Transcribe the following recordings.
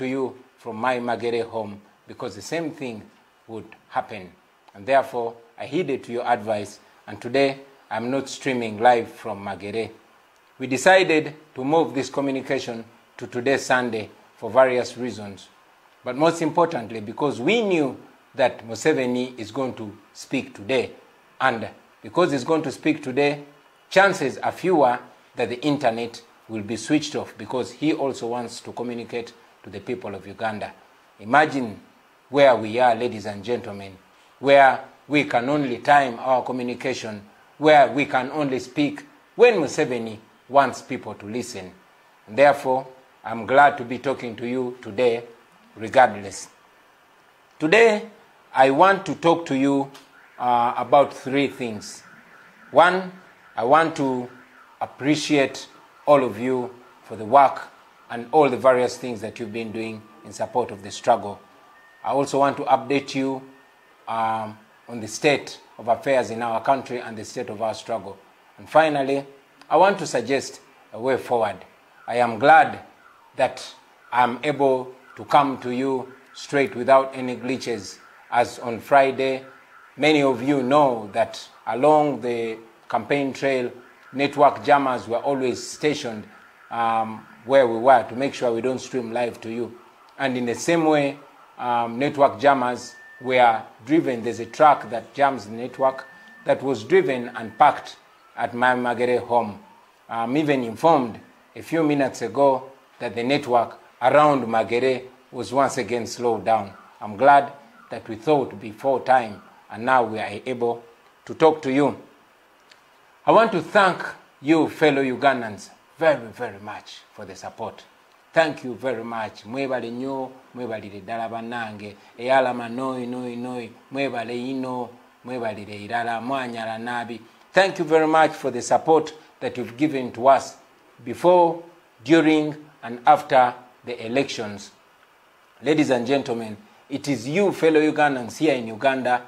to you from my Magere home because the same thing would happen. And therefore, I heeded to your advice, and today I'm not streaming live from Magere. We decided to move this communication to today, Sunday, for various reasons. But most importantly, because we knew that Museveni is going to speak today. And because he's going to speak today, chances are fewer that the internet will be switched off because he also wants to communicate to the people of Uganda. Imagine where we are, ladies and gentlemen, where we can only time our communication, where we can only speak when Museveni wants people to listen. And therefore, I'm glad to be talking to you today, regardless. Today, I want to talk to you uh, about three things. One, I want to appreciate all of you for the work and all the various things that you've been doing in support of the struggle. I also want to update you um, on the state of affairs in our country and the state of our struggle. And finally, I want to suggest a way forward. I am glad that I'm able to come to you straight without any glitches. As on Friday, many of you know that along the campaign trail, network jammers were always stationed um, where we were to make sure we don't stream live to you. And in the same way, um, network jammers were driven. There's a truck that jams the network that was driven and parked at my Magere home. I'm even informed a few minutes ago that the network around Magere was once again slowed down. I'm glad that we thought before time and now we are able to talk to you. I want to thank you, fellow Ugandans, very, very much for the support. Thank you very much. Mwebale nnyo, mwebalire ddala bannange. Eyalama noyi mwebale ino, mwebalire irala, mwanyala nabi. Thank you very much for the support that you've given to us before, during, and after the elections. Ladies and gentlemen, it is you, fellow Ugandans here in Uganda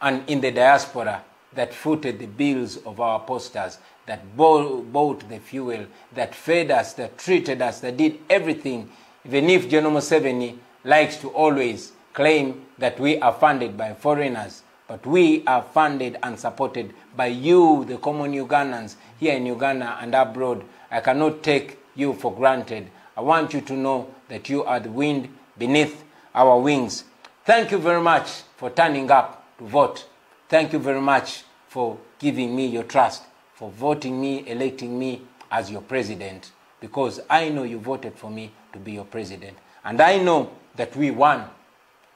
and in the diaspora, that footed the bills of our posters, that bought the fuel, that fed us, that treated us, that did everything. Even if General Museveni likes to always claim that we are funded by foreigners, but we are funded and supported by you, the common Ugandans, here in Uganda and abroad. I cannot take you for granted. I want you to know that you are the wind beneath our wings. Thank you very much for turning up to vote. Thank you very much for giving me your trust, for voting me, electing me as your president, because I know you voted for me to be your president. And I know that we won.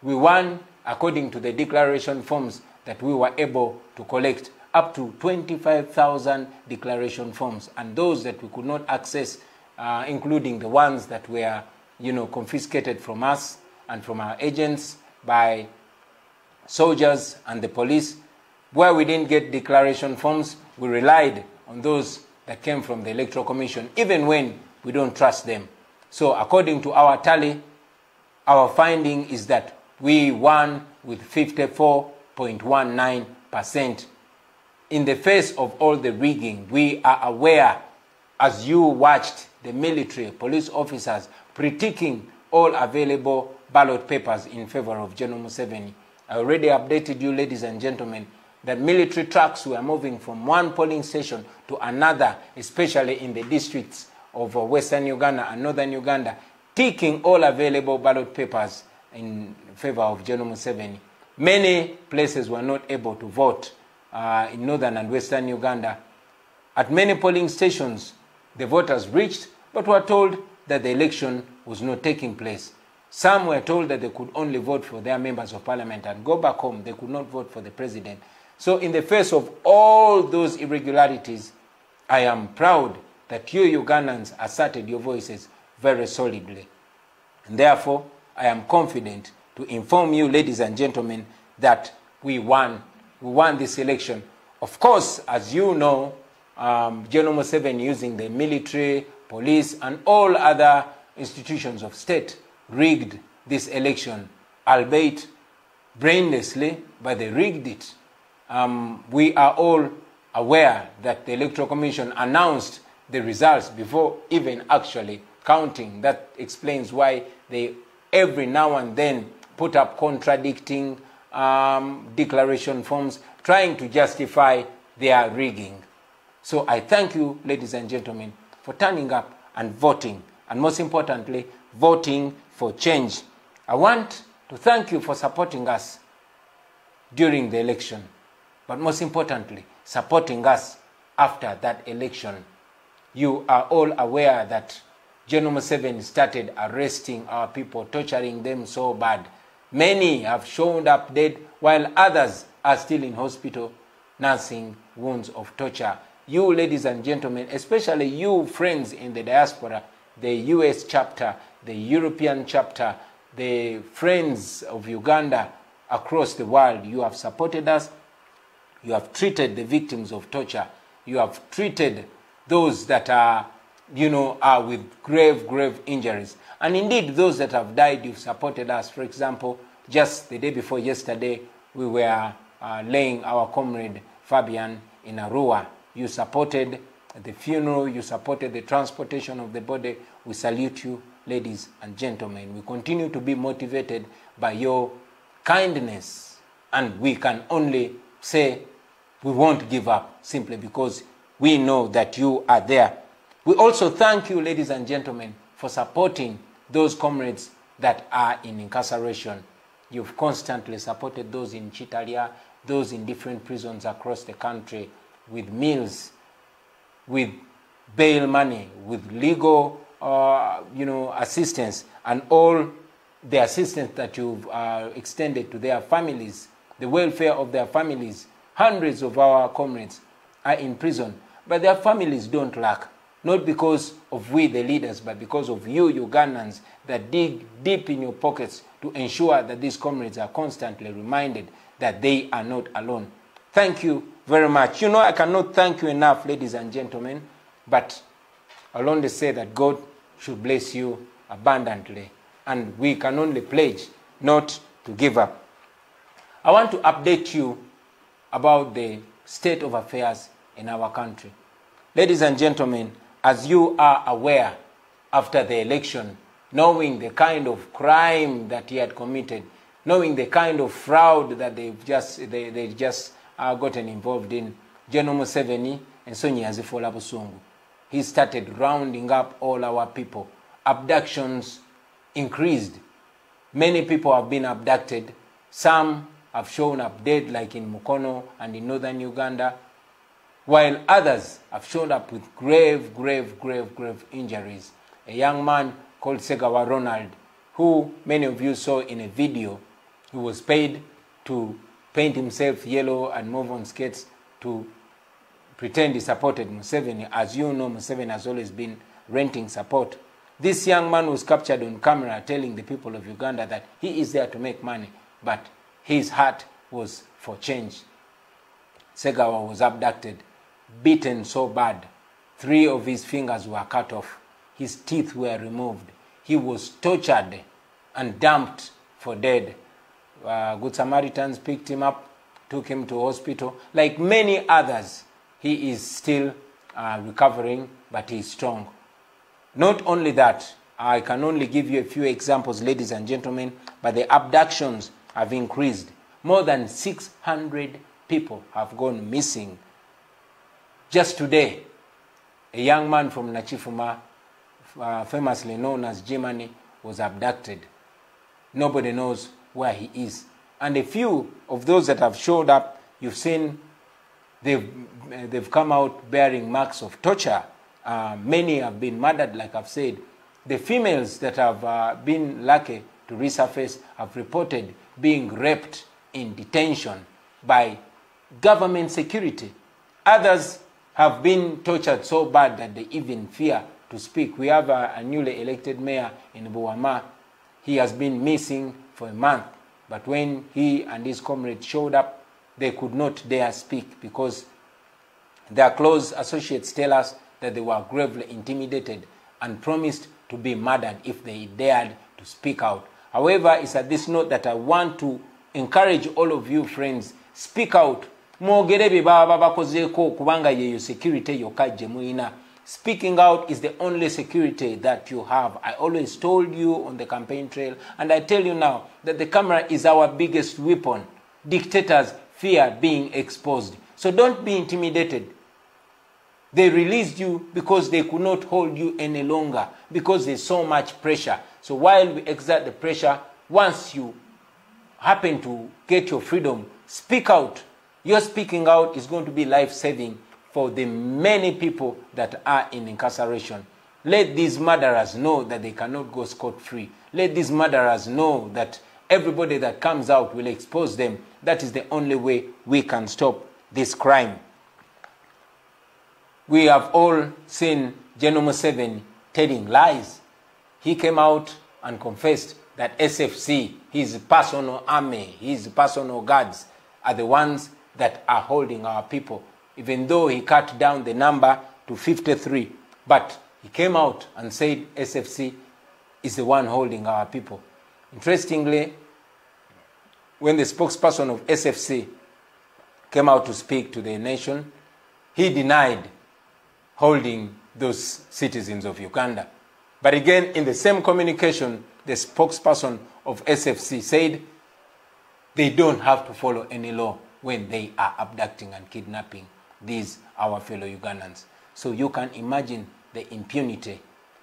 We won according to the declaration forms that we were able to collect up to 25,000 declaration forms, and those that we could not access, uh, including the ones that were, you know, confiscated from us and from our agents by soldiers and the police. Where we didn't get declaration forms, we relied on those that came from the Electoral Commission, even when we don't trust them. So, according to our tally, our finding is that we won with 54.19%. In the face of all the rigging, we are aware, as you watched the military, police officers critiquing all available ballot papers in favor of General Museveni. I already updated you, ladies and gentlemen, that military trucks were moving from one polling station to another, especially in the districts of Western Uganda and Northern Uganda, taking all available ballot papers in favor of General Museveni. Many places were not able to vote uh, in Northern and Western Uganda. At many polling stations, the voters reached but were told that the election was not taking place. Some were told that they could only vote for their members of parliament and go back home. They could not vote for the president. So, in the face of all those irregularities, I am proud that you Ugandans asserted your voices very solidly. And therefore, I am confident to inform you, ladies and gentlemen, that we won. We won this election. Of course, as you know, um, General Museveni using the military, police, and all other institutions of state rigged this election, albeit brainlessly, but they rigged it. Um, we are all aware that the Electoral Commission announced the results before even actually counting. That explains why they every now and then put up contradicting um, declaration forms trying to justify their rigging. So I thank you, ladies and gentlemen, for turning up and voting, and most importantly, voting for change. I want to thank you for supporting us during the election, but most importantly, supporting us after that election. You are all aware that General Museveni started arresting our people, torturing them so bad. Many have shown up dead, while others are still in hospital nursing wounds of torture. You, ladies and gentlemen, especially you, friends in the diaspora, the US chapter, the European chapter, the friends of Uganda across the world, you have supported us. You have treated the victims of torture. You have treated those that are, you know, are with grave, grave injuries. And indeed, those that have died, you've supported us. For example, just the day before yesterday, we were uh, laying our comrade Fabian in Arua. You supported the funeral, you supported the transportation of the body. We salute you, ladies and gentlemen. We continue to be motivated by your kindness, and we can only say we won't give up simply because we know that you are there. We also thank you, ladies and gentlemen, for supporting those comrades that are in incarceration. You've constantly supported those in Kitalya, those in different prisons across the country with meals, with bail money, with legal uh, you know, assistance, and all the assistance that you've uh, extended to their families, the welfare of their families. Hundreds of our comrades are in prison, but their families don't lack. Not because of we, the leaders, but because of you, Ugandans, that dig deep in your pockets to ensure that these comrades are constantly reminded that they are not alone. Thank you very much. You know, I cannot thank you enough, ladies and gentlemen, but I'll only say that God should bless you abundantly, and we can only pledge not to give up. I want to update you about the state of affairs in our country. Ladies and gentlemen, as you are aware after the election, knowing the kind of crime that he had committed, knowing the kind of fraud that they've just, they, they just uh, gotten involved in, General Museveni and Sonyi Azifola Busungu, he started rounding up all our people. Abductions increased. Many people have been abducted. Some have shown up dead, like in Mukono and in northern Uganda, while others have shown up with grave, grave, grave, grave injuries. A young man called Segawa Ronald, who many of you saw in a video, who was paid to paint himself yellow and move on skates to pretend he supported Museveni. As you know, Museveni has always been renting support. This young man was captured on camera telling the people of Uganda that he is there to make money, but his heart was for change. Segawa was abducted, beaten so bad. Three of his fingers were cut off. His teeth were removed. He was tortured and dumped for dead. Uh, Good Samaritans picked him up, took him to hospital. Like many others, he is still uh, recovering, but he is strong. Not only that, I can only give you a few examples, ladies and gentlemen, but the abductions have increased. More than 600 people have gone missing. Just today, a young man from Nachifuma, uh, famously known as Jimani, was abducted. Nobody knows where he is. And a few of those that have showed up, you've seen they've, they've come out bearing marks of torture. Uh, many have been murdered, like I've said. The females that have uh, been lucky to resurface have reported being raped in detention by government security. Others have been tortured so bad that they even fear to speak. We have a, a newly elected mayor in Buwama. He has been missing for a month, but when he and his comrades showed up, they could not dare speak because their close associates tell us that they were gravely intimidated and promised to be murdered if they dared to speak out. However, it's at this note that I want to encourage all of you friends, speak out. baba security Speaking out is the only security that you have. I always told you on the campaign trail, and I tell you now that the camera is our biggest weapon. Dictators fear being exposed. So don't be intimidated. They released you because they could not hold you any longer because there's so much pressure. So while we exert the pressure, once you happen to get your freedom, speak out. Your speaking out is going to be life saving for the many people that are in incarceration. Let these murderers know that they cannot go scot free. Let these murderers know that everybody that comes out will expose them. That is the only way we can stop this crime. We have all seen General Museveni telling lies. He came out and confessed that SFC, his personal army, his personal guards, are the ones that are holding our people, even though he cut down the number to 53. But he came out and said SFC is the one holding our people. Interestingly, when the spokesperson of SFC came out to speak to the nation, he denied holding those citizens of Uganda. But again, in the same communication, the spokesperson of SFC said they don't have to follow any law when they are abducting and kidnapping these our fellow Ugandans. So you can imagine the impunity.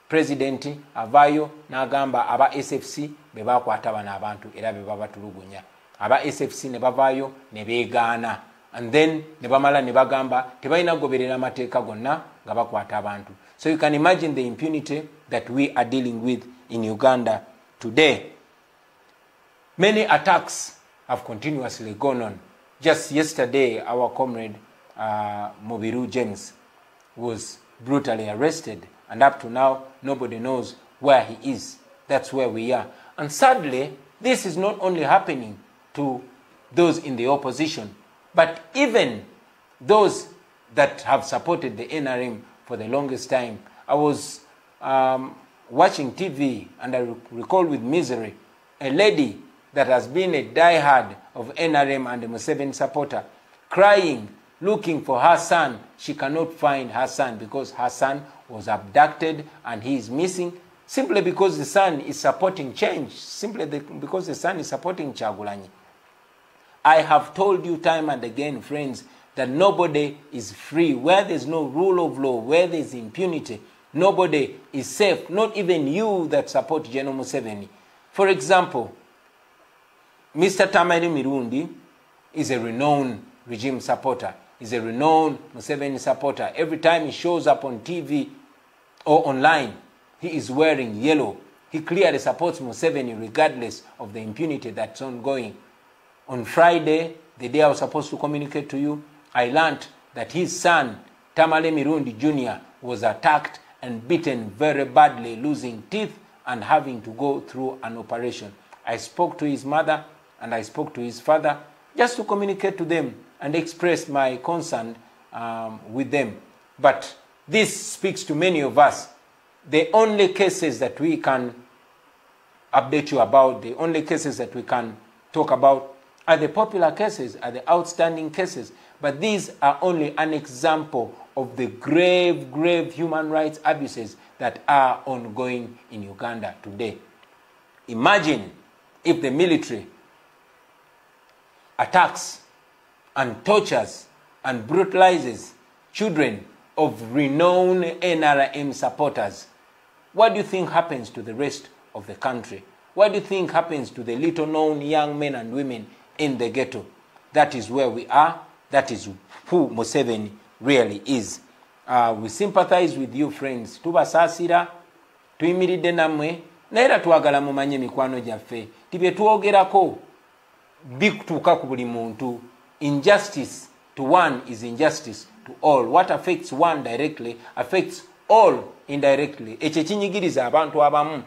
President avaayo n'agamba aba SFC be bakwata bano abantu era be babatulugunya. Aba SFC ne bavaayo ne and then ne bamala ne bagamba tebalina kugoberera amateeka gonna nga bakwata abantu. So you can imagine the impunity that we are dealing with in Uganda today. Many attacks have continuously gone on. Just yesterday, our comrade uh, Mobiru James was brutally arrested, and up to now, nobody knows where he is. That's where we are. And sadly, this is not only happening to those in the opposition, but even those that have supported the NRM for the longest time. I was um, watching TV and I recall with misery a lady that has been a diehard of NRM and a Museveni supporter crying, looking for her son. She cannot find her son because her son was abducted and he is missing simply because the son is supporting change, simply because the son is supporting Kyagulanyi. I have told you time and again, friends, that nobody is free. Where there's no rule of law, where there's impunity, nobody is safe, not even you that support General Museveni. For example, Mr. Tamale Mirundi is a renowned regime supporter, is a renowned Museveni supporter. Every time he shows up on TV or online, he is wearing yellow. He clearly supports Museveni regardless of the impunity that's ongoing. On Friday, the day I was supposed to communicate to you, I learned that his son, Tamale Mirundi Jr., was attacked and beaten very badly, losing teeth and having to go through an operation. I spoke to his mother and I spoke to his father just to communicate to them and express my concern um, with them. But this speaks to many of us. The only cases that we can update you about, the only cases that we can talk about are the popular cases, are the outstanding cases. But these are only an example of the grave, grave human rights abuses that are ongoing in Uganda today. Imagine if the military attacks and tortures and brutalizes children of renowned NRM supporters. What do you think happens to the rest of the country? What do you think happens to the little known young men and women in the ghetto? That is where we are. That is who Museveni really is. Uh, we sympathize with you friends. Tubasaasira, tuyimiridde nammwe, naye era twagala mumanye mikwano gyaffe. Tibye twogerako bikutuuka ku buli muntu. Injustice to one is injustice to all. What affects one directly affects all indirectly. Ekyo kinyigiriza abantu abamu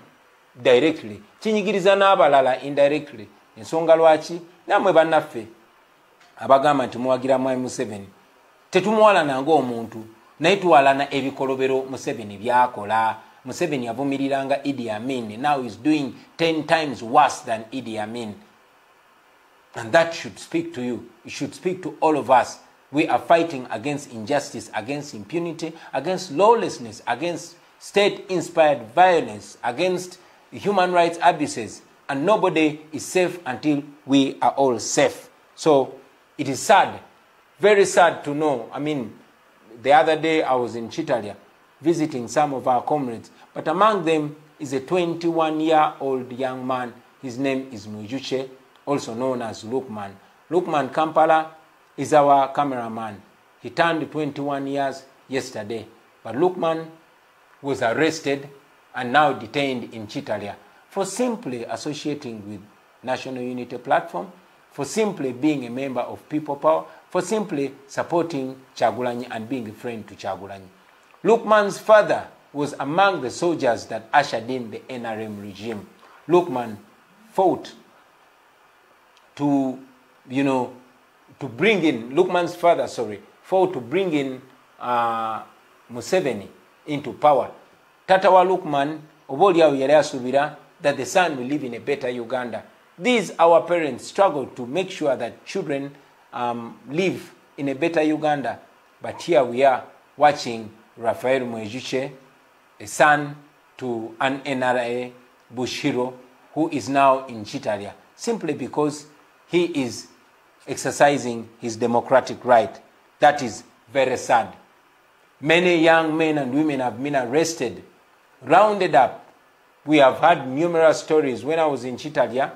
directly. Kinyigiriza n'abalala indirectly. Ensonga lwaki? Nammwe bannaffe abagamba nti muwagira mwami Museveni. Tetumuwalana ng'omuntu naye tuwalana ebikolobero Museveni byakola. Museveni yavumiriranga Idi Amin. Now he's doing 10 times worse than Idi Amin. And that should speak to you. It should speak to all of us We are fighting against injustice, against impunity, against lawlessness, against state inspired violence, against human rights abuses, and nobody is safe until we are all safe. So it is sad, very sad to know. I mean, the other day I was in Kitalya visiting some of our comrades, but among them is a 21 year old young man. His name is Mujuche, also known as Lukman. Lukman Kampala is our cameraman. He turned 21 years yesterday, but Lukman was arrested and now detained in Kitalya for simply associating with National Unity Platform, for simply being a member of People Power, for simply supporting Kyagulanyi and being a friend to Kyagulanyi. Lukman's father was among the soldiers that ushered in the NRM regime. Lukman fought to, you know, to bring in, Lukman's father, sorry, fought to bring in uh, Museveni into power. Tata Lukman, oba oliawo that the son will live in a better Uganda. These, our parents, struggled to make sure that children um, live in a better Uganda. But here we are watching Rafael Mwejuche, a son to an NRA Bushiro, who is now in Kitalya, simply because he is exercising his democratic right. That is very sad. Many young men and women have been arrested, rounded up. We have had numerous stories. When I was in Kitalya,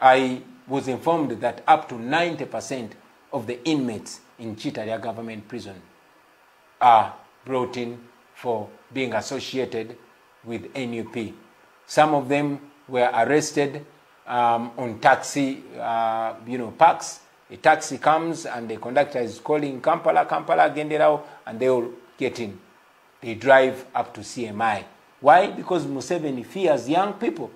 I was informed that up to 90% of the inmates in Kitalya government prison are brought in for being associated with NUP. Some of them were arrested um, on taxi, uh, you know, parks. A taxi comes and the conductor is calling Kampala, Kampala, Genderao, and they all get in. They drive up to CMI. Why? Because Museveni fears young people.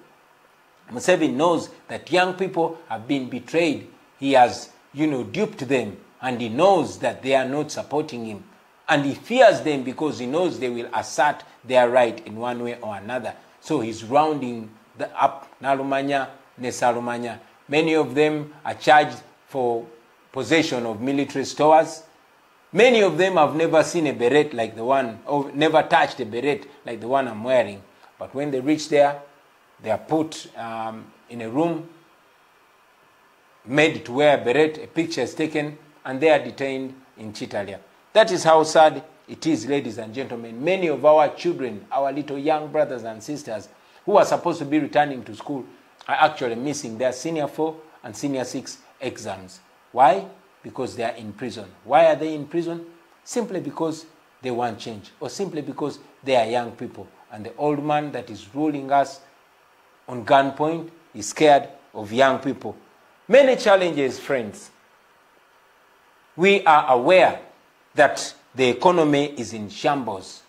Museveni knows that young people have been betrayed. He has, you know, duped them, and he knows that they are not supporting him. And he fears them because he knows they will assert their right in one way or another. So he's rounding the up Nalumanya, Nesalumanya. Many of them are charged for possession of military stores. Many of them have never seen a beret like the one, or never touched a beret like the one I'm wearing. But when they reach there, they are put um, in a room, made to wear a beret, a picture is taken, and they are detained in Kitalya. That is how sad it is, ladies and gentlemen. Many of our children, our little young brothers and sisters, who are supposed to be returning to school, are actually missing their senior four and senior six exams. Why? Because they are in prison. Why are they in prison? Simply because they want change, or simply because they are young people. And the old man that is ruling us on gunpoint is scared of young people. Many challenges, friends. We are aware that the economy is in shambles.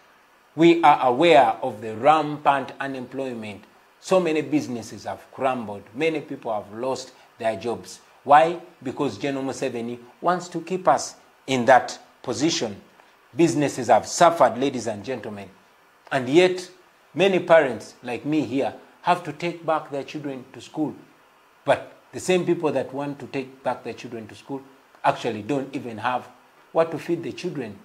We are aware of the rampant unemployment. So many businesses have crumbled. Many people have lost their jobs. Why? Because General Museveni wants to keep us in that position. Businesses have suffered, ladies and gentlemen. And yet, many parents, like me here, have to take back their children to school. But the same people that want to take back their children to school actually don't even have what to feed the children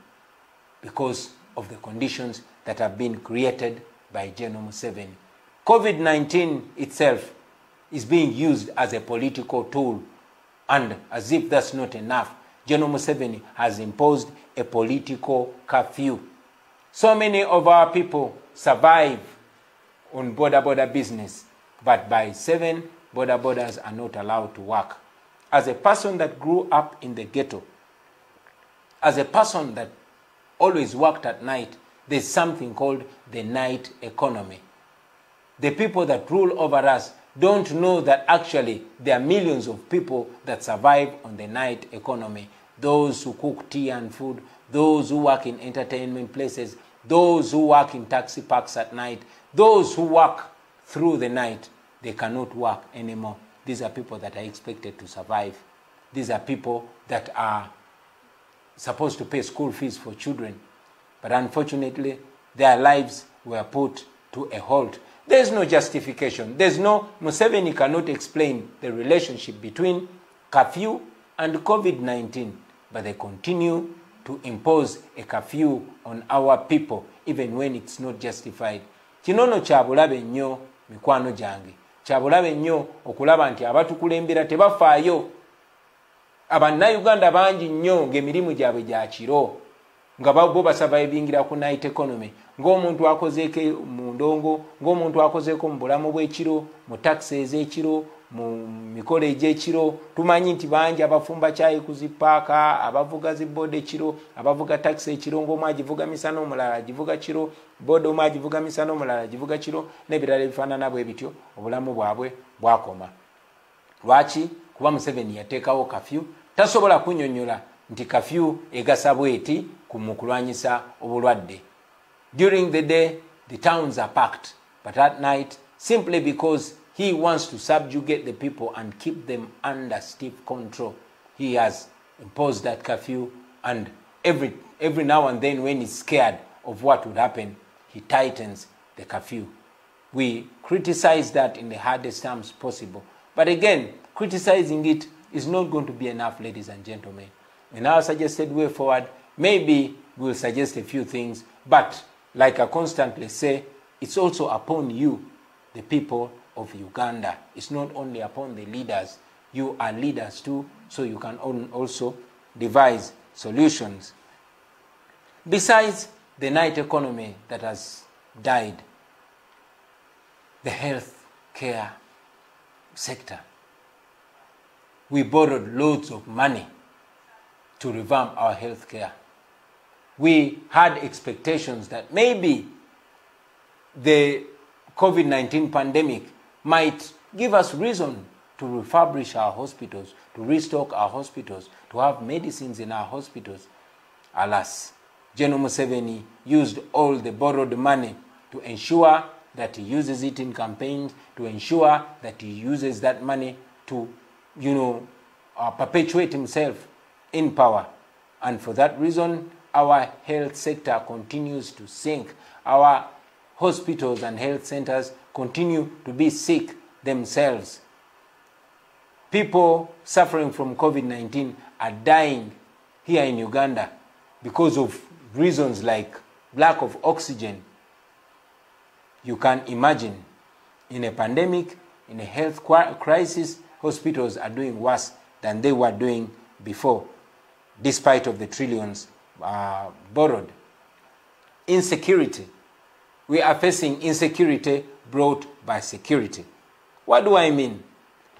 because of the conditions that have been created by Genome 7. COVID 19 itself is being used as a political tool, and as if that's not enough, Genome 7 has imposed a political curfew. So many of our people survive on boda boda business, but by 7, boda bodas are not allowed to work. As a person that grew up in the ghetto, as a person that always worked at night, there's something called the night economy. The people that rule over us don't know that actually there are millions of people that survive on the night economy. Those who cook tea and food, those who work in entertainment places, those who work in taxi parks at night, those who work through the night, they cannot work anymore. These are people that are expected to survive. These are people that are supposed to pay school fees for children. But unfortunately, their lives were put to a halt. There's no justification. There's no, Museveni cannot explain the relationship between curfew and COVID 19. but they continue to impose a curfew on our people even when it's not justified kino nno kyabulabe nnyo mikwano gyange kyabulabe nnyo okulaba nti abatukulembera tebafaayo abannayuganda bangi nnyo ngaemirimu gyabwe gya kiro nga bo basaba ebingira ku night economy ng'omuntu akozeeko mu ndongo ng'omuntu akozeeko mu bulamu bw'ekiro mu takisi ez'ekiro mu mikolo egy'ekiro tumanyi nti bangi abafumba kyayi ku zipaaka abavuga ziboda ekiro abavuga takisi ekiro ng'omu agivuga misana omulala agivuga kiro boda omu agivuga misana omulala agivuga kiro n'ebirala ebifaanana bwe bityo obulamu bwabwe bwakoma. Lwaki? Kuba museveni yateekawo kafyu tasobola kunyonyola nti kafyu egasa bweti mu kulwanyisa obulwadde during the day the towns are packed. But at night simply because he wants to subjugate the people and keep them under stiff control he has imposed that curfew. And every, every now and then when he's scared of what would happen he tightens the curfew. We criticize that in the hardest terms possible. But again criticizing it is not going to be enough ladies and gentlemen. In our suggested way forward. Maybe we'll suggest a few things. But like i constantly say it's also upon you the people of uganda. It's not only upon the leaders. You are leaders too so you can also devise solutions. Besides the night economy that has died the health care sector we borrowed loads of money to revamp our health care. We had expectations that maybe the COVID 19 pandemic might give us reason to refurbish our hospitals, to restock our hospitals, to have medicines in our hospitals. Alas, General Museveni used all the borrowed money to ensure that he uses it in campaigns, to ensure that he uses that money to, you know, uh, perpetuate himself in power. And for that reason, our health sector continues to sink. Our hospitals and health centers continue to be sick themselves. People suffering from COVID 19 are dying here in Uganda because of reasons like lack of oxygen. You can imagine in a pandemic, in a health crisis, hospitals are doing worse than they were doing before despite of the trillions uh, borrowed. Insecurity. We are facing insecurity brought by security. What do I mean?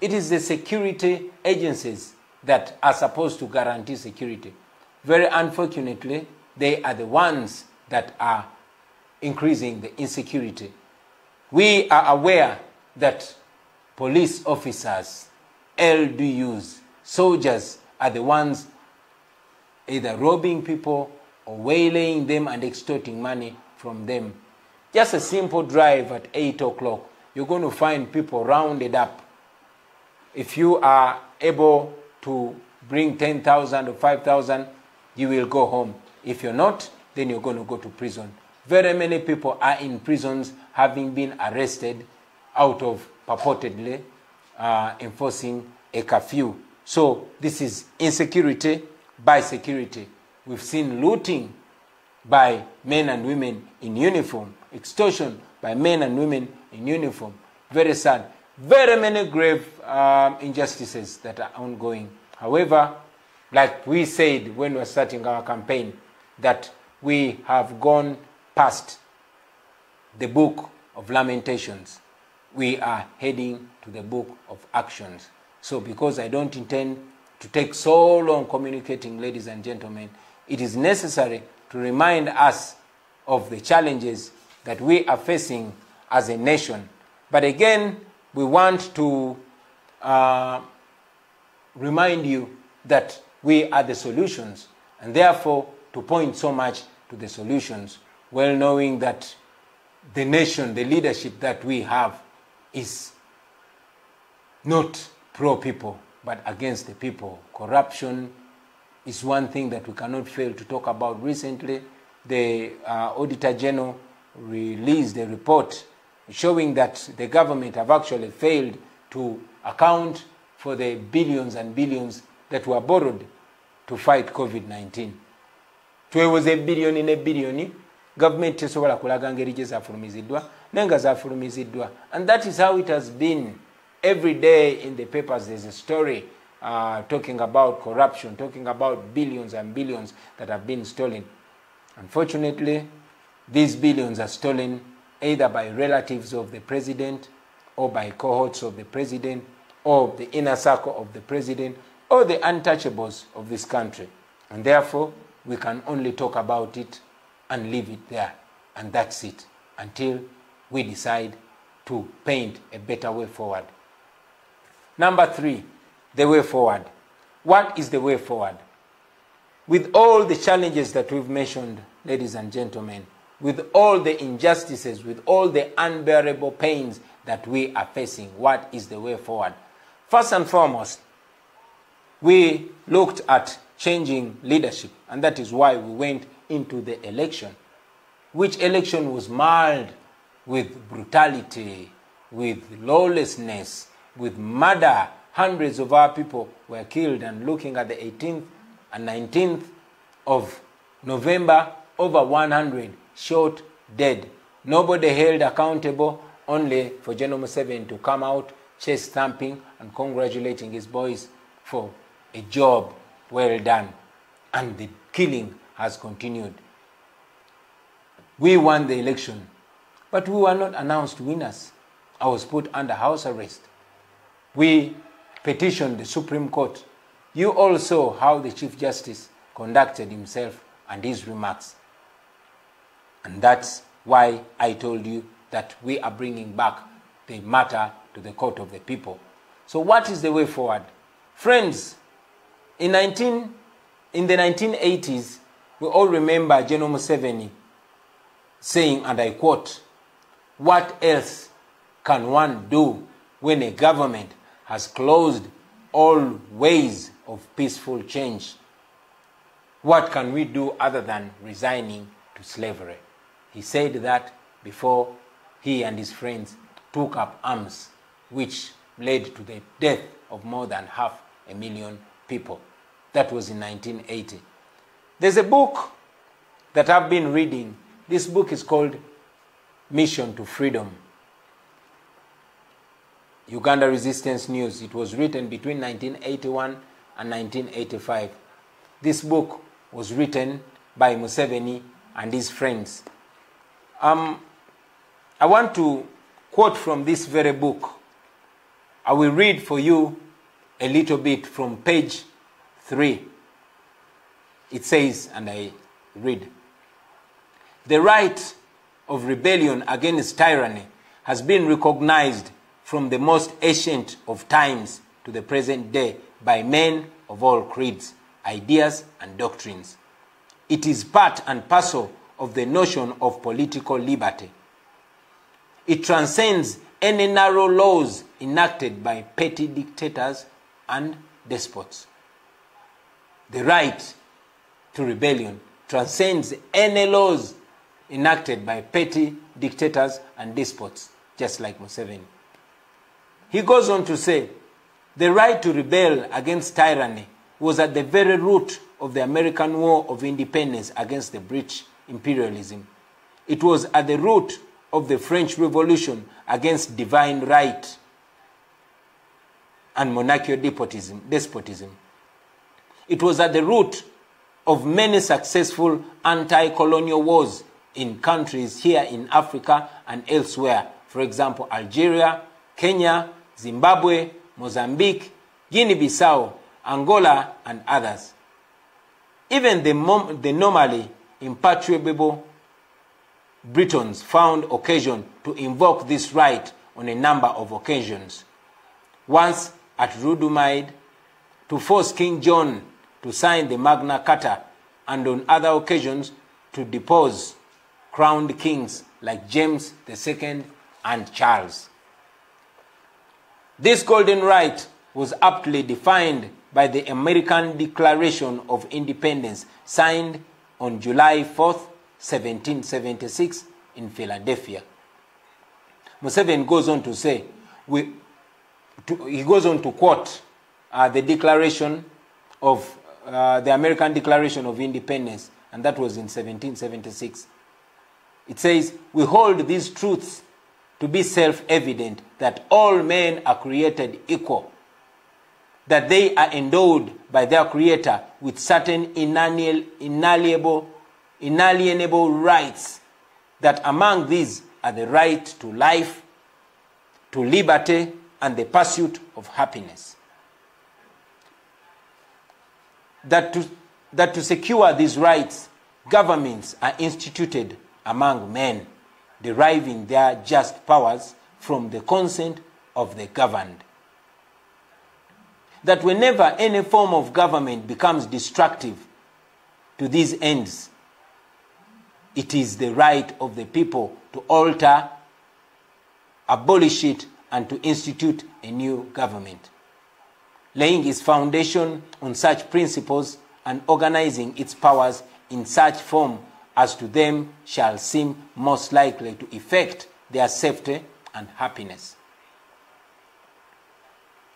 It is the security agencies that are supposed to guarantee security. Very unfortunately, they are the ones that are increasing the insecurity. We are aware that police officers, LDUs, soldiers are the ones either robbing people or waylaying them and extorting money from them. Just a simple drive at 8 o'clock, you're going to find people rounded up. If you are able to bring 10,000 or 5,000, you will go home. If you're not, then you're going to go to prison. Very many people are in prisons having been arrested out of purportedly uh, enforcing a curfew. So this is insecurity by security. We've seen looting by men and women in uniform, extortion by men and women in uniform. Very sad. Very many grave um, injustices that are ongoing. However, like we said when we were starting our campaign, that we have gone past the book of lamentations. We are heading to the book of actions. So, because I don't intend to take so long communicating, ladies and gentlemen, it is necessary to remind us of the challenges that we are facing as a nation. But again, we want to uh, remind you that we are the solutions, and therefore to point so much to the solutions, well knowing that the nation, the leadership that we have, is not pro people, but against the people. Corruption is one thing that we cannot fail to talk about. Recently, the uh, Auditor General released a report showing that the government have actually failed to account for the billions and billions that were borrowed to fight covid-19 twewoza ebiriyoni nebiriyoni gavumenti tesobola kulaga ngeri gye zafulumiziddwa naye nga zafulumiziddwa and that is how it has been every day in the papers there's a story uh, talking about corruption talking about billions and billions that have been stolen unfortunately these billions are stolen either by relatives of the president or by cohorts of the president or the inner circle of the president or the untouchables of this country and therefore we can only talk about it and leave it there. And that's it until we decide to paint a better way forward. Number three, the way forward. What is the way forward? With all the challenges that we've mentioned, ladies and gentlemen, with all the injustices, with all the unbearable pains that we are facing, what is the way forward? First and foremost, we looked at changing leadership, and that is why we went into the election, which election was marred with brutality, with lawlessness, with murder. Hundreds of our people were killed, and looking at the 18th and 19th of November, over 100 shot dead. Nobody held accountable, only for General Museveni to come out, chest thumping, and congratulating his boys for a job well done. And the killing has continued. We won the election, but we were not announced winners. I was put under house arrest. We petitioned the Supreme Court. You all saw how the Chief Justice conducted himself and his remarks. And that's why I told you that we are bringing back the matter to the court of the people. So, what is the way forward? Friends, in, 19, in the 1980s, we all remember General Museveni saying, and I quote, What else can one do when a government has closed all ways of peaceful change? What can we do other than resigning to slavery? He said that before he and his friends took up arms, which led to the death of more than half a million people. That was in 1980. There's a book that I've been reading. This book is called Mission to Freedom. Uganda Resistance News. It was written between 1981 and 1985. This book was written by Museveni and his friends. Um, I want to quote from this very book. I will read for you a little bit from page 3. It says, and I read The right of rebellion against tyranny has been recognized from the most ancient of times to the present day by men of all creeds, ideas, and doctrines. It is part and parcel of the notion of political liberty. It transcends any narrow laws enacted by petty dictators and despots. The right to rebellion transcends any laws enacted by petty dictators and despots, just like Museveni. He goes on to say, the right to rebel against tyranny was at the very root of the American War of Independence against the British imperialism. It was at the root of the French Revolution against divine right and monarchical despotism. despotism. It was at the root of many successful anti colonial wars in countries here in Africa and elsewhere. For example, Algeria, Kenya, Zimbabwe, Mozambique, Guinea Bissau, Angola, and others. Even the, the normally imperturbable Britons found occasion to invoke this right on a number of occasions. Once at Runnymede, to force King John to sign the Magna Carta, and on other occasions to depose crowned kings like James II and Charles. This golden right was aptly defined by the American Declaration of Independence signed on July 4, 1776, in Philadelphia. Museveni goes on to say, we, to, he goes on to quote uh, the Declaration of uh, the American Declaration of Independence, and that was in 1776. It says, We hold these truths to be self evident that all men are created equal, that they are endowed by their Creator with certain inalienable, inalienable, rights, that among these are the right to life, to liberty, and the pursuit of happiness. That to, that to secure these rights, governments are instituted among men, deriving their just powers from the consent of the governed. That whenever any form of government becomes destructive to these ends, it is the right of the people to alter, abolish it, and to institute a new government. Laying its foundation on such principles and organizing its powers in such form as to them shall seem most likely to effect their safety and happiness.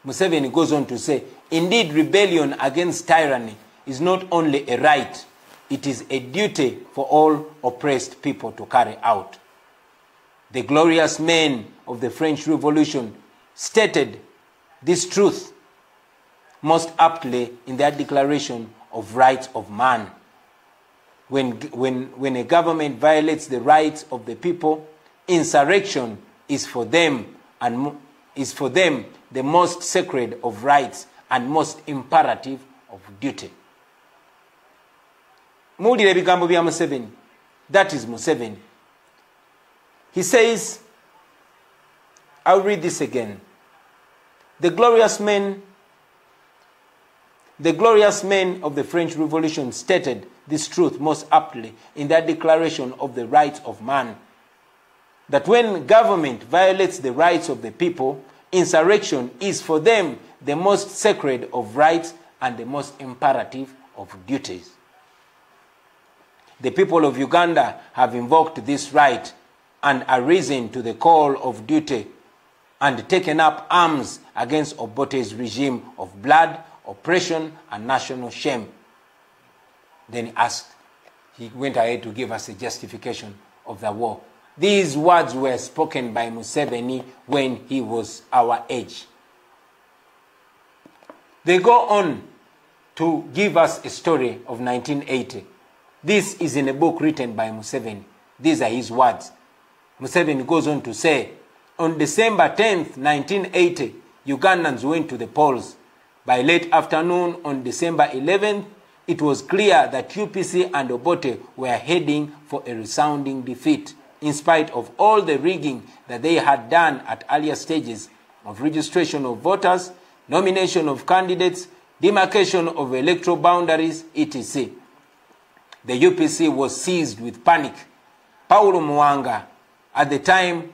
Museveni goes on to say, Indeed, rebellion against tyranny is not only a right, it is a duty for all oppressed people to carry out. The glorious men of the French Revolution stated this truth most aptly in their Declaration of Rights of Man. When, when, when a government violates the rights of the people, insurrection is for them and is for them the most sacred of rights and most imperative of duty. that is museveni. He says i'll read this again. The glorious men the glorious men of the french revolution stated this truth most aptly in their declaration of the rights of man that when government violates the rights of the people insurrection is for them the most sacred of rights and the most imperative of duties the people of Uganda have invoked this right and arisen to the call of duty and taken up arms against Obote's regime of blood, oppression, and national shame. Then he asked, he went ahead to give us a justification of the war. These words were spoken by Museveni when he was our age. They go on to give us a story of 1980 this is in a book written by Museveni. These are his words. Museveni goes on to say, on December 10th, 1980, Ugandans went to the polls. By late afternoon on December 11th, it was clear that UPC and Obote were heading for a resounding defeat, in spite of all the rigging that they had done at earlier stages of registration of voters, nomination of candidates, demarcation of electoral boundaries, etc the UPC was seized with panic. Paulo Muwanga, at the time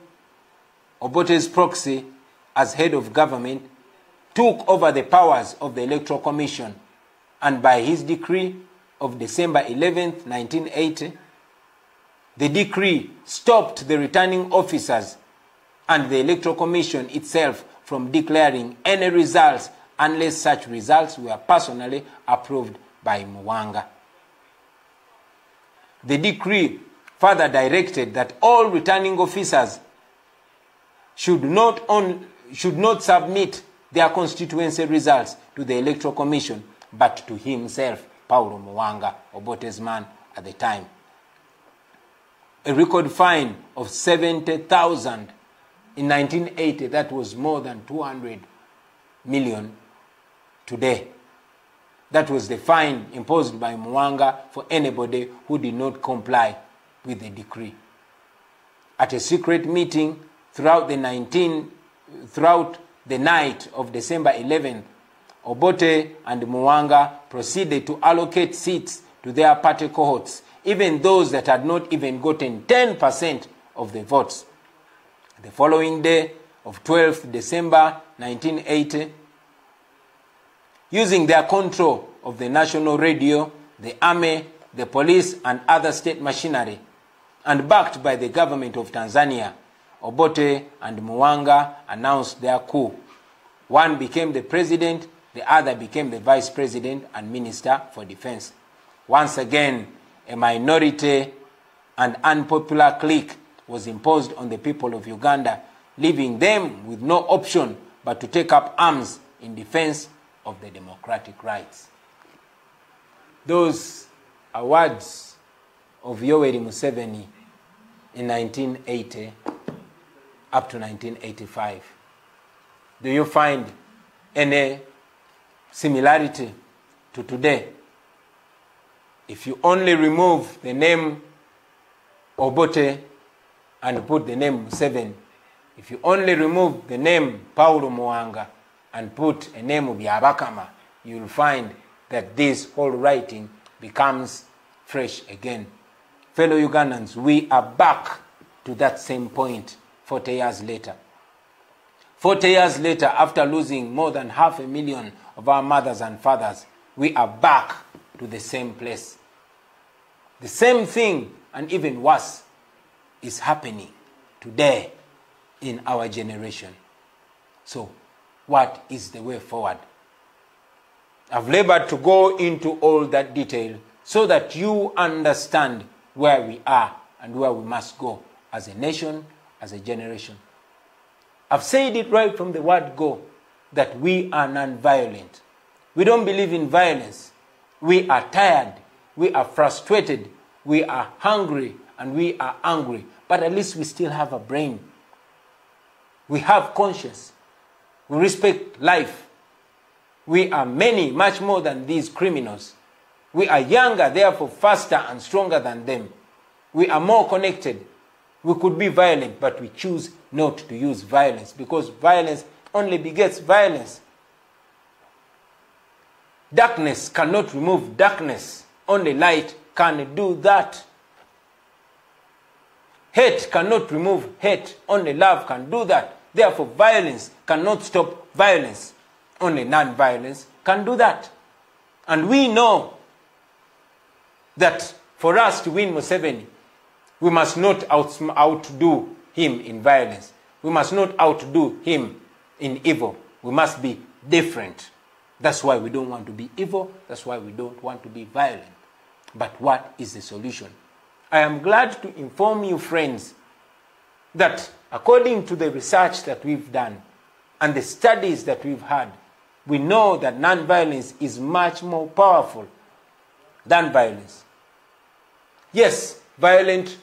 Obote's proxy as head of government, took over the powers of the Electoral Commission and by his decree of December 11, 1980, the decree stopped the returning officers and the Electoral Commission itself from declaring any results unless such results were personally approved by Muwanga. The decree further directed that all returning officers should not, on, should not submit their constituency results to the Electoral Commission, but to himself, Paulo Muwanga, Obote's man at the time. A record fine of 70,000 in 1980, that was more than 200 million today. That was the fine imposed by Muwanga for anybody who did not comply with the decree. At a secret meeting throughout the 19, throughout the night of December 11th, Obote and Muwanga proceeded to allocate seats to their party cohorts, even those that had not even gotten 10% of the votes. The following day of 12th December 1980, using their control of the national radio, the army, the police, and other state machinery, and backed by the government of Tanzania, Obote and Muwanga announced their coup. One became the president, the other became the vice president and minister for defense. Once again, a minority and unpopular clique was imposed on the people of Uganda, leaving them with no option but to take up arms in defense of the democratic rights. Those are words of Yoweri Museveni in 1980 up to 1985. Do you find any similarity to today? If you only remove the name Obote and put the name Museveni, if you only remove the name Paulo Muwanga and put a name of Byabakama, you'll find that this whole writing becomes fresh again. Fellow Ugandans, we are back to that same point 40 years later. 40 years later, after losing more than half a million of our mothers and fathers, we are back to the same place. The same thing, and even worse, is happening today in our generation. So, what is the way forward? I've labored to go into all that detail so that you understand where we are and where we must go as a nation, as a generation. I've said it right from the word go that we are non-violent. We don't believe in violence. We are tired. We are frustrated. We are hungry and we are angry. But at least we still have a brain. We have conscience. We respect life. We are many, much more than these criminals. We are younger, therefore faster and stronger than them. We are more connected. We could be violent, but we choose not to use violence because violence only begets violence. Darkness cannot remove darkness, only light can do that. Hate cannot remove hate, only love can do that. Therefore, violence cannot stop violence, only non violence can do that. And we know that for us to win Museveni, we must not out, outdo him in violence. We must not outdo him in evil. We must be different. That's why we don't want to be evil. That's why we don't want to be violent. But what is the solution? I am glad to inform you, friends, that according to the research that we've done and the studies that we've had, we know that nonviolence is much more powerful than violence. Yes, violent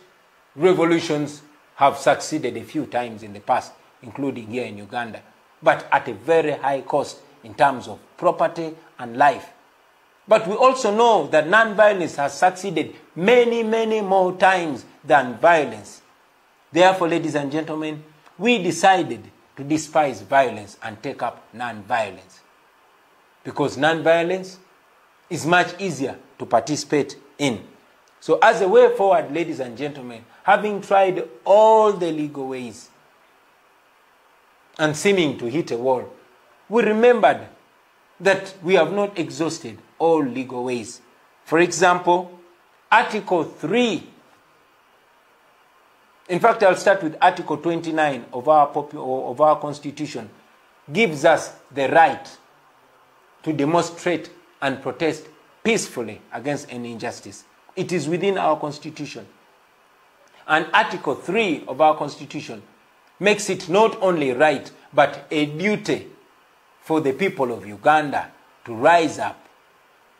revolutions have succeeded a few times in the past, including here in Uganda, but at a very high cost in terms of property and life. But we also know that nonviolence has succeeded many, many more times than violence. Therefore, ladies and gentlemen, we decided to despise violence and take up nonviolence. Because nonviolence is much easier to participate in. So, as a way forward, ladies and gentlemen, having tried all the legal ways and seeming to hit a wall, we remembered that we have not exhausted all legal ways. For example, Article 3. In fact, I'll start with Article 29 of our, of our Constitution, gives us the right to demonstrate and protest peacefully against any injustice. It is within our Constitution. And Article 3 of our Constitution makes it not only right, but a duty for the people of Uganda to rise up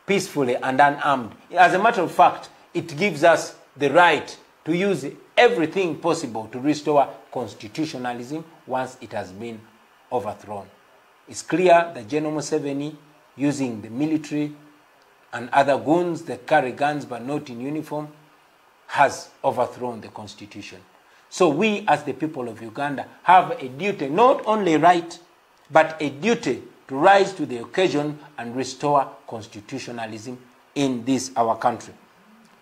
peacefully and unarmed. As a matter of fact, it gives us the right to use everything possible to restore constitutionalism once it has been overthrown. It's clear that General Museveni, using the military and other goons that carry guns but not in uniform, has overthrown the constitution. So we, as the people of Uganda, have a duty, not only right, but a duty to rise to the occasion and restore constitutionalism in this our country.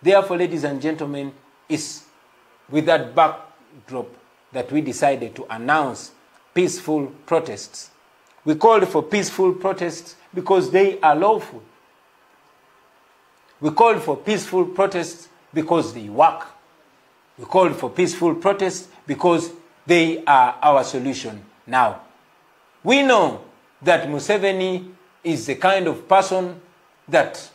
Therefore, ladies and gentlemen, it's with that backdrop that we decided to announce peaceful protests. We called for peaceful protests because they are lawful. We called for peaceful protests because they work. We called for peaceful protests because they are our solution now. We know that Museveni is the kind of person that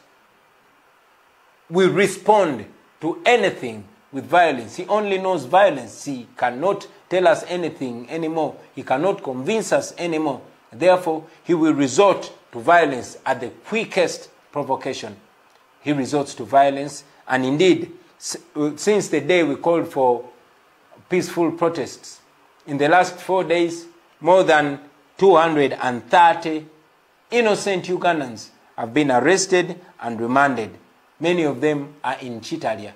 will respond to anything with violence. He only knows violence. He cannot tell us anything anymore. He cannot convince us anymore. Therefore, he will resort to violence at the quickest provocation. He resorts to violence, and indeed, uh, since the day we called for peaceful protests, in the last four days, more than 230 innocent Ugandans have been arrested and remanded. Many of them are in Kitalya.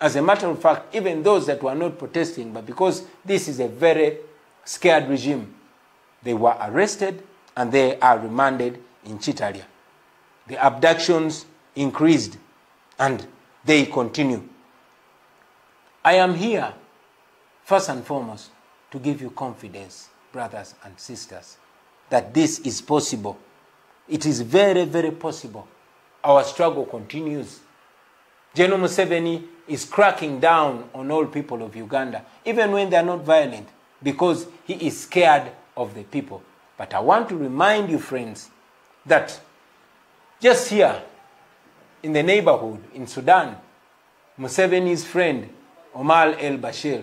As a matter of fact, even those that were not protesting, but because this is a very scared regime, they were arrested and they are remanded in Kitalya. The abductions increased and they continue. I am here, first and foremost, to give you confidence, brothers and sisters, that this is possible. It is very, very possible. Our struggle continues. General Museveni is cracking down on all people of Uganda, even when they are not violent, because he is scared of the people. But I want to remind you, friends, that just here in the neighborhood in Sudan, Museveni's friend Omar el Bashir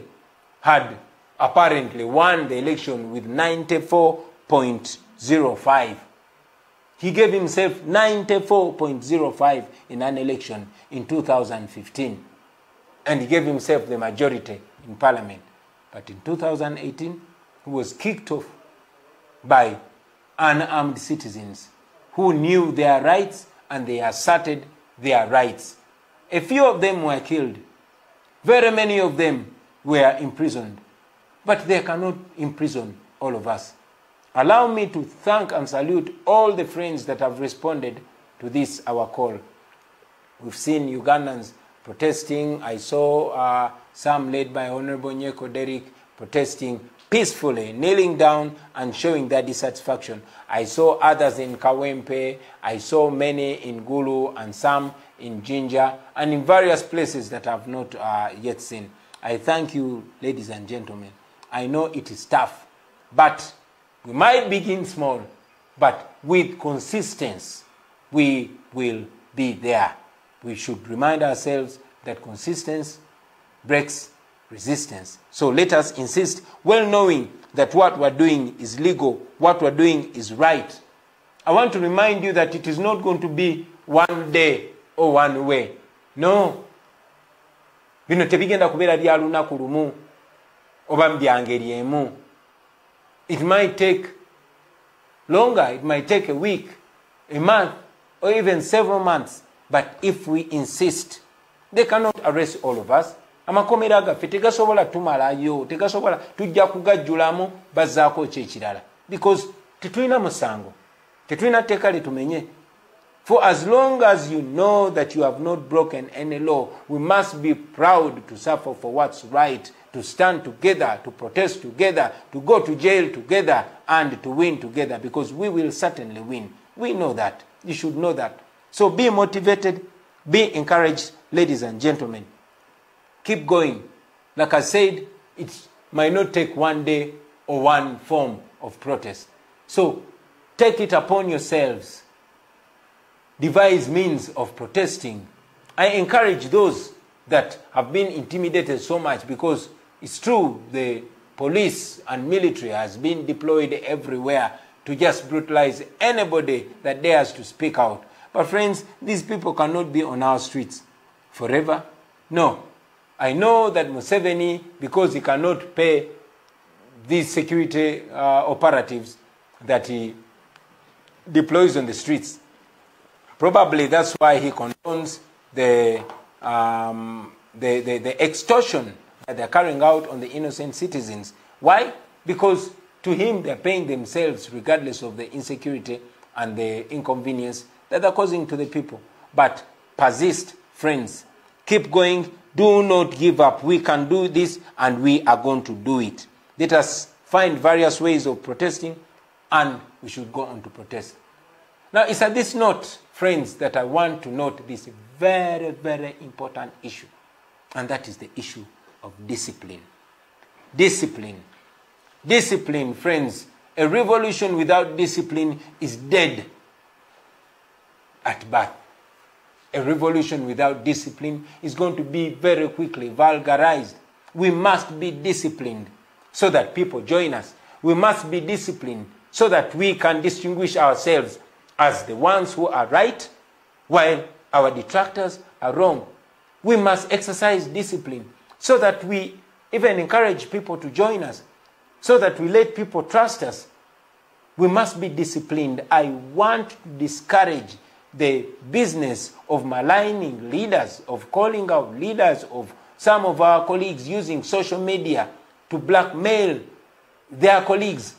had apparently won the election with 94.05. He gave himself 94.05 in an election in 2015. And he gave himself the majority in parliament. But in 2018, he was kicked off by unarmed citizens who knew their rights and they asserted their rights. A few of them were killed. Very many of them were imprisoned. But they cannot imprison all of us. Allow me to thank and salute all the friends that have responded to this, our call. We've seen Ugandans protesting. I saw uh, some led by Honorable Nyeko Derrick protesting peacefully, kneeling down and showing their dissatisfaction. I saw others in Kawempe, I saw many in Gulu and some in Jinja and in various places that I have not uh, yet seen. I thank you, ladies and gentlemen. I know it is tough, but we might begin small, but with consistency, we will be there. We should remind ourselves that consistency breaks resistance. So let us insist, well knowing that what we're doing is legal, what we're doing is right. I want to remind you that it is not going to be one day or one way. No. bino tebigenda kubeera lya lunaku lumu it might take longer it might take a week a month or even several months but if we insist they cannot arrest all of us amakomera gaffe tegasobola tumalayo tegasobola tujja kugajjulamu bazzaako kyekirala because tetulina musango tetulina tteeka lyetumenye for as long as you know that you have not broken any law we must be proud to suffer for what's right to stand together to protest together to go to jail together and to win together because we will certainly win. We know that. You should know that. So be motivated be encouraged ladies and gentlemen keep going. Like I said, it might not take one day or one form of protest. So take it upon yourselves. Devise means of protesting. I encourage those that have been intimidated so much because it's true the police and military has been deployed everywhere to just brutalize anybody that dares to speak out. But friends, these people cannot be on our streets forever. No, I know that Museveni, because he cannot pay these security uh, operatives that he deploys on the streets, probably that's why he condones the, um, the, the, the extortion that they're carrying out on the innocent citizens. Why? Because to him, they're paying themselves regardless of the insecurity and the inconvenience that they're causing to the people. But persist, friends. Keep going do not give up. We can do this and we are going to do it. Let us find various ways of protesting and we should go on to protest. Now, it's at this note, friends, that I want to note this very, very important issue, and that is the issue of discipline. Discipline. Discipline, friends. A revolution without discipline is dead. at birth. A revolution without discipline is going to be very quickly vulgarized. We must be disciplined so that people join us. We must be disciplined so that we can distinguish ourselves as the ones who are right while our detractors are wrong. We must exercise discipline so that we even encourage people to join us, so that we let people trust us. We must be disciplined. I want to discourage the business of maligning leaders, of calling out leaders, of some of our colleagues using social media to blackmail their colleagues.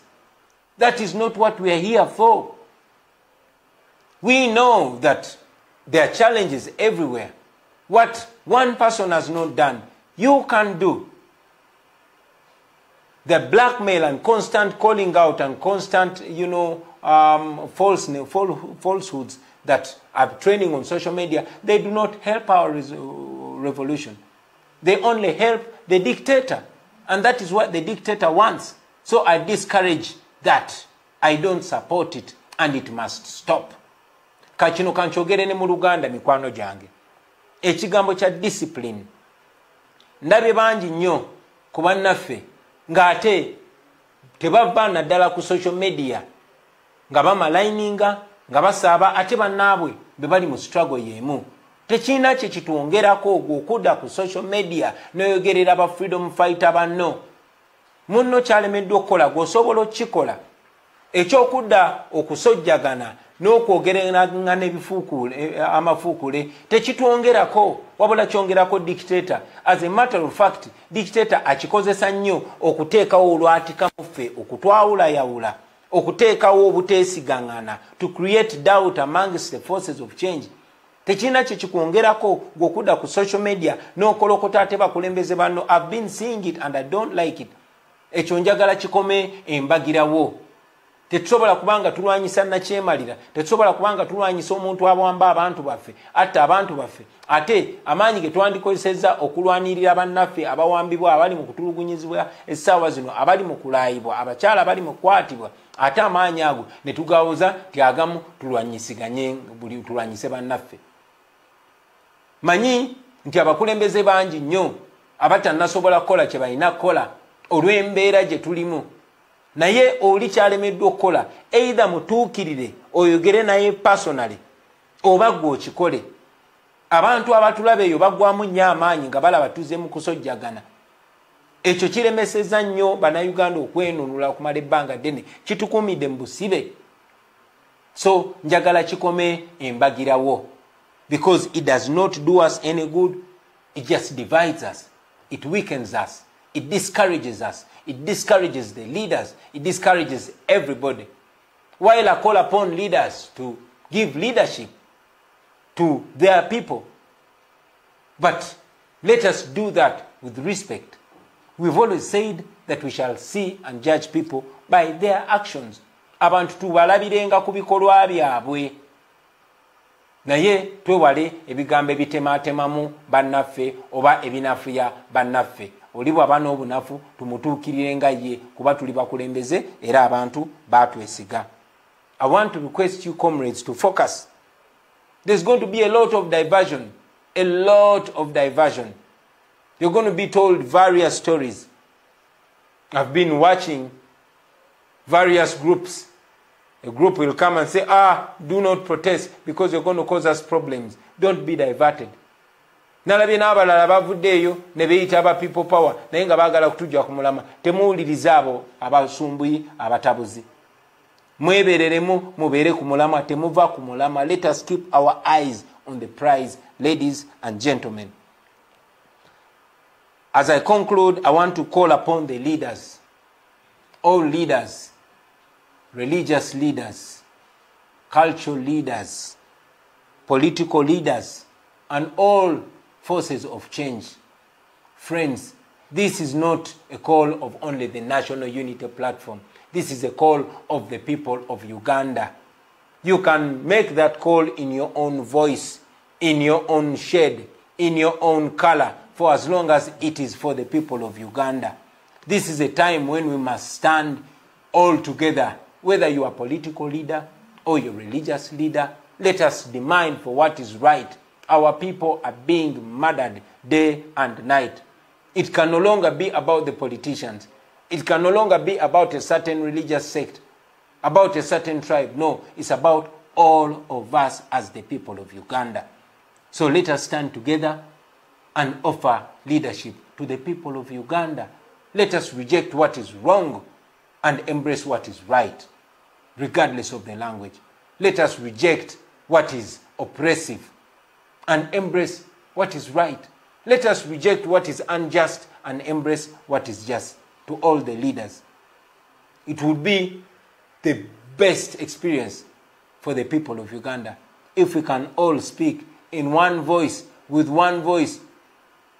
That is not what we are here for. We know that there are challenges everywhere. What one person has not done, you can do. The blackmail and constant calling out and constant, you know, um, false, falsehoods that are training on social media, they do not help our revolution. They only help the dictator. And that is what the dictator wants. So I discourage that. I don't support it. And it must stop. Kachino kanchogere ne mu luganda mikwano gyange ekigambo kya discipline ndabye bangi nnyo ku bannaffe ng'ate tebava naddala ku social media nga bamalininga nga basaaba ate bannaabwe be bali mu struggle y'emu. Tekirina kye kitwongerako ogwo okudda ku social media noyogerera ba freedom fighter banno. Munno kyalemeddwa okukola gweosobola okukikola. Ekyokudda okusojjagana n'okwogeranga amafuukule tekitwongerako wabula kyongerako dictator. As a matter of fact dictator akikozesa nnyo okuteekawo olwatikamuffe okutwawulayawula okuteekawo obuteesigaŋŋana to create doubt amongst the forces of change. Tekirina kyekikwongerako gweokudda ku social media n'okolokota ate bakulembeze banno i've been seeing it and i don't like it. Ekyo njagala kikome embagirawo. Tetusobola kubanga tulwanyisa nakyemalira tetusobola kubanga tulwanyisa omuntu abwamba abantu baffe atta abantu baffe. Ate amaanyi ge twandikozesezza okulwanirira bannaffe abawambibwa abali mu kutulugunyizibwa essaawa zino abali mu kulayibwa abakyala abali mu kukwatibwa ate amaanyi ago ne tugawoza ti agamu tulwanyisiganye buli tulwanyise bannaffe. Manyi nti abakulembeze bangi nnyo abatannasobola kukola kye balina kukola olw'embeera gye tulimu. Naye oli kyalemeddwa okukola eitha mutuukirire oyogere naye personally oba gwe okikole. Abantu abatulaba eyo bagwamu nnyo amaanyi nga balaba tuze mu kusojjagana ekyo kiremeseza nnyo bannayuganda okwenunula okumala ebbanga ddene. Kitukuumidde mu busibe. So njagala kikome embagirawo. Because it does not do us any good. It just divides us. It weakens us. It discourages us. It discourages the leaders. It discourages everybody. While i call upon leaders to give leadership to their people. But let us do that with respect we've always said that we shall see and judge people by their actions. Abantu tubalabirenga ku bikolwa byabwe. Naye twewale ebigambo ebitematemamu bannaffe oba ebinafuya bannaffe. Oli bwaba n'obunafu tumutuukirire nga ye kuba tuli bakulembeze era abantu batwesiga i want to request you comrades to focus. There's going to be a lot of diversion a lot of diversion you're going to be told various stories. I've been watching various groups. A group will come and say ah do not protest because you're going to cause us problems. Don't be diverted. Nalabye n'abalala bavuddeeyo ne beyita aba people power naye nga baagala kutujja ku mulama. Temuwuliriza abo abasumbuyi abatabuzi. Mwebereremu mubeere ku mulama. Temuva ku mulama. Let us keep our eyes on the prize ladies and gentlemen as i conclude i want to call upon the leaders all leaders religious leaders cultural leaders political leaders and all forces of change. Friends, this is not a call of only the National Unity Platform. This is a call of the people of Uganda. You can make that call in your own voice, in your own shade, in your own color, for as long as it is for the people of Uganda. This is a time when we must stand all together, whether you are a political leader, or your religious leader, Let us demand for what is right. Our people are being murdered day and night. It can no longer be about the politicians. It can no longer be about a certain religious sect, about a certain tribe. No, it's about all of us as the people of Uganda. So let us stand together and offer leadership to the people of Uganda. Let us reject what is wrong and embrace what is right, regardless of the language. Let us reject what is oppressive and embrace what is right. Let us reject what is unjust and embrace what is just to all the leaders. It would be the best experience for the people of Uganda if we can all speak in one voice, with one voice.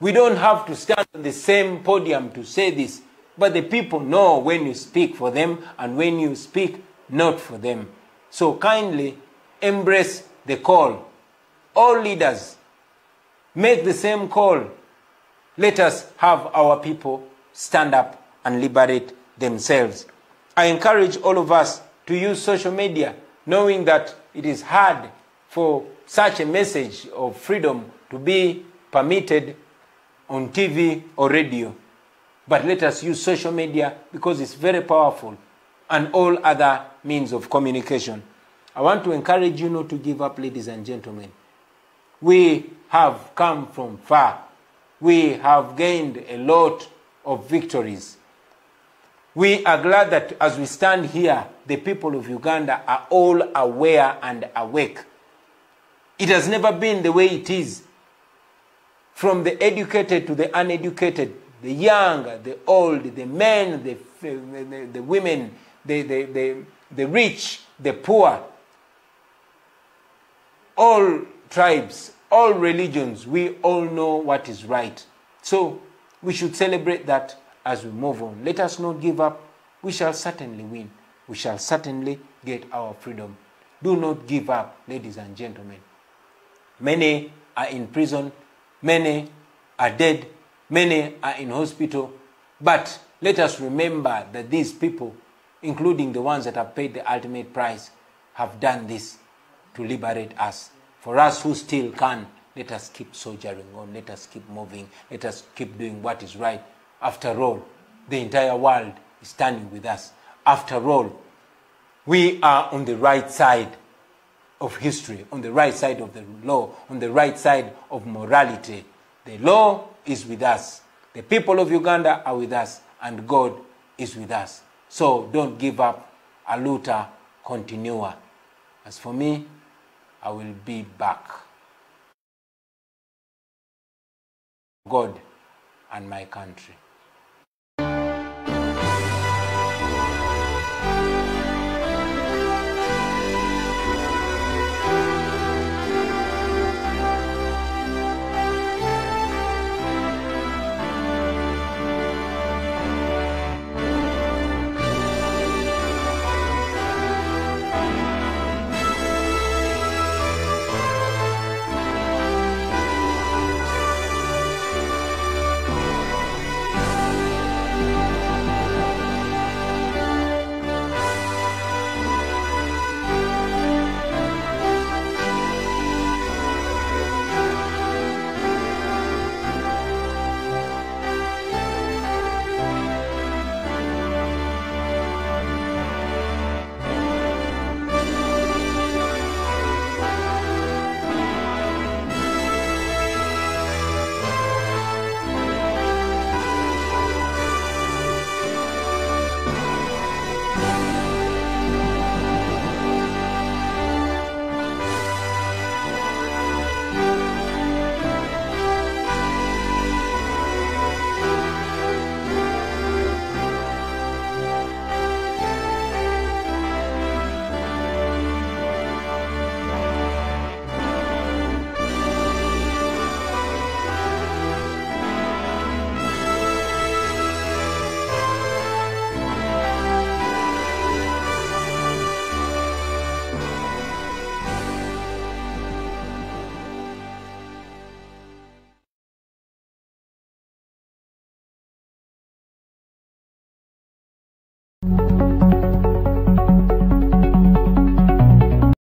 We don't have to stand on the same podium to say this, but the people know when you speak for them and when you speak not for them. So kindly embrace the call. All leaders make the same call. Let us have our people stand up and liberate themselves. I encourage all of us to use social media, knowing that it is hard for such a message of freedom to be permitted on TV or radio. But let us use social media because it's very powerful and all other means of communication. I want to encourage you not to give up, ladies and gentlemen. We have come from far. We have gained a lot of victories. We are glad that as we stand here, the people of Uganda are all aware and awake. It has never been the way it is. From the educated to the uneducated, the young, the old, the men, the, the, the women, the, the, the, the rich, the poor, all tribes, all religions, we all know what is right. So we should celebrate that as we move on. Let us not give up. We shall certainly win. We shall certainly get our freedom. Do not give up, ladies and gentlemen. Many are in prison, many are dead, many are in hospital. But let us remember that these people, including the ones that have paid the ultimate price, have done this to liberate us. For us who still can, let us keep soldiering on, let us keep moving, let us keep doing what is right. After all, the entire world is standing with us. After all, we are on the right side of history, on the right side of the law, on the right side of morality. The law is with us. The people of Uganda are with us, and God is with us. So don't give up. Aluta continua. As for me, I will be back. God and my country.